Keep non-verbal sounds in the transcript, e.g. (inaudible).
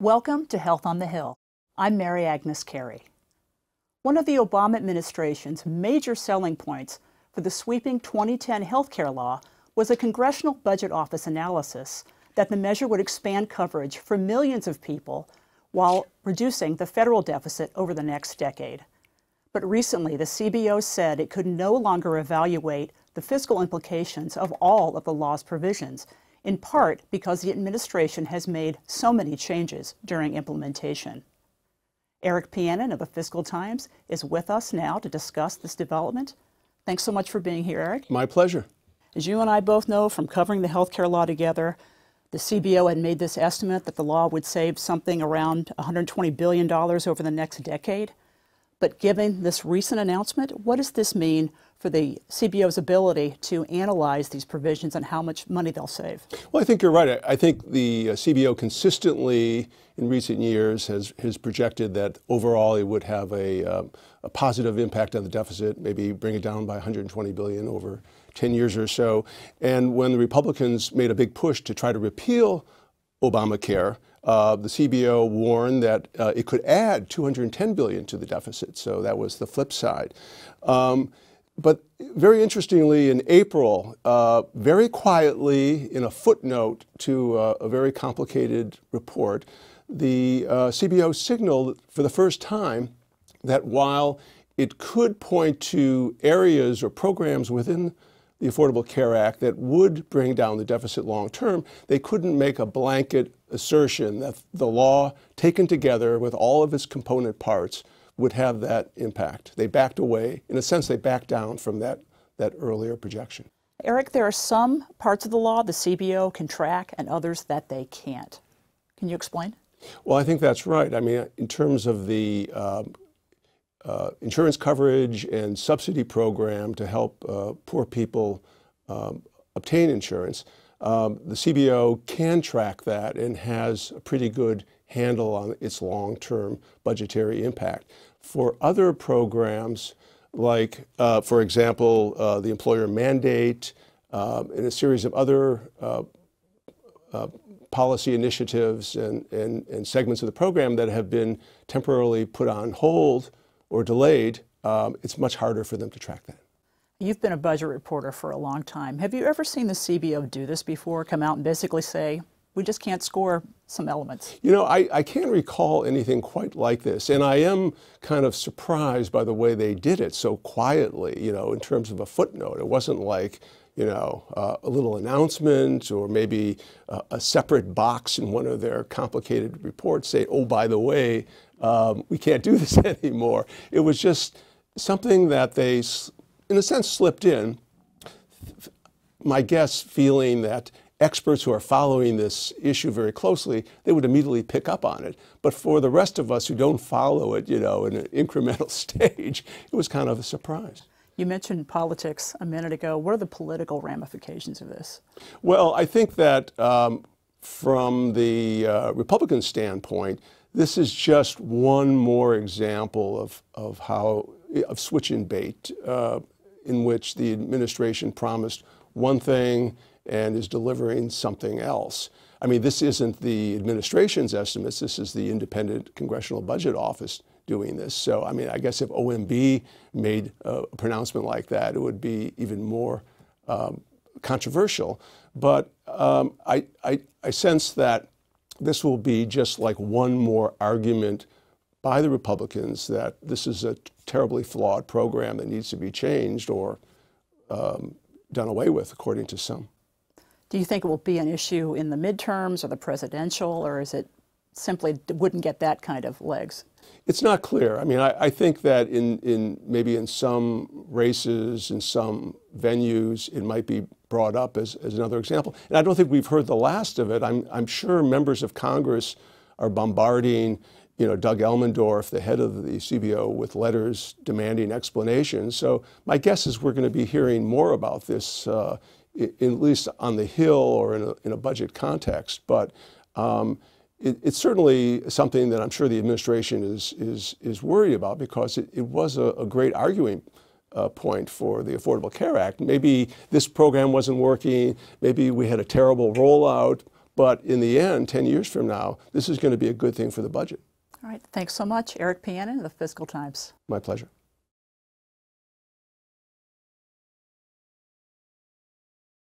Welcome to Health on the Hill. I'm Mary Agnes Carey. One of the Obama administration's major selling points for the sweeping 2010 healthcare law was a Congressional Budget Office analysis that the measure would expand coverage for millions of people while reducing the federal deficit over the next decade. But recently, the CBO said it could no longer evaluate the fiscal implications of all of the law's provisions in part because the administration has made so many changes during implementation. Eric Pianin of the Fiscal Times is with us now to discuss this development. Thanks so much for being here, Eric. My pleasure. As you and I both know from covering the healthcare law together, the CBO had made this estimate that the law would save something around $120 billion over the next decade. But given this recent announcement, what does this mean for the CBO's ability to analyze these provisions and how much money they'll save? Well, I think you're right. I think the uh, CBO consistently in recent years has, has projected that overall it would have a, uh, a positive impact on the deficit, maybe bring it down by 120 billion over 10 years or so. And when the Republicans made a big push to try to repeal Obamacare, uh, the CBO warned that uh, it could add 210 billion to the deficit. So that was the flip side. Um, but very interestingly, in April, uh, very quietly, in a footnote to uh, a very complicated report, the uh, CBO signaled for the first time that while it could point to areas or programs within the Affordable Care Act that would bring down the deficit long term, they couldn't make a blanket assertion that the law, taken together with all of its component parts, would have that impact. They backed away. In a sense, they backed down from that, that earlier projection. Eric, there are some parts of the law the CBO can track and others that they can't. Can you explain? Well, I think that's right. I mean, in terms of the uh, uh, insurance coverage and subsidy program to help uh, poor people um, obtain insurance, um, the CBO can track that and has a pretty good handle on its long-term budgetary impact. For other programs, like, uh, for example, uh, the employer mandate uh, and a series of other uh, uh, policy initiatives and, and, and, segments of the program that have been temporarily put on hold or delayed, um, it's much harder for them to track that. You've been a budget reporter for a long time. Have you ever seen the CBO do this before, come out and basically say, we just can't score some elements. You know, I, I can't recall anything quite like this. And I am kind of surprised by the way they did it so quietly, you know, in terms of a footnote. It wasn't like, you know, uh, a little announcement or maybe uh, a separate box in one of their complicated reports say, oh, by the way, um, we can't do (laughs) this anymore. It was just something that they, in a sense, slipped in. My guess feeling that experts who are following this issue very closely, they would immediately pick up on it. But for the rest of us who don't follow it, you know, in an incremental (laughs) stage, it was kind of a surprise. You mentioned politics a minute ago. What are the political ramifications of this? Well, I think that um, from the uh, Republican standpoint, this is just one more example of, of how, of switch and bait, uh, in which the administration promised one thing and is delivering something else. I mean, this isn't the administration's estimates, this is the independent Congressional Budget Office doing this. So, I mean, I guess if OMB made a pronouncement like that, it would be even more um, controversial. But um, I, I, I sense that this will be just like one more argument by the Republicans that this is a terribly flawed program that needs to be changed or um, done away with, according to some. Do you think it will be an issue in the midterms or the presidential, or is it simply wouldn't get that kind of legs? It's not clear. I mean, I, I, think that in, in maybe in some races, in some venues, it might be brought up as, as another example. And I don't think we've heard the last of it. I'm, I'm sure members of Congress are bombarding you know, Doug Elmendorf, the head of the CBO, with letters demanding explanations. So my guess is we're going to be hearing more about this uh, at least on the Hill or in a, in a budget context. But um, it, it's certainly something that I'm sure the administration is, is, is worried about because it, it was a, a great arguing uh, point for the Affordable Care Act. Maybe this program wasn't working, maybe we had a terrible rollout, But in the end, 10 years from now, this is going to be a good thing for the budget. All right, thanks so much. Eric Pianin, of the Fiscal Times. My pleasure.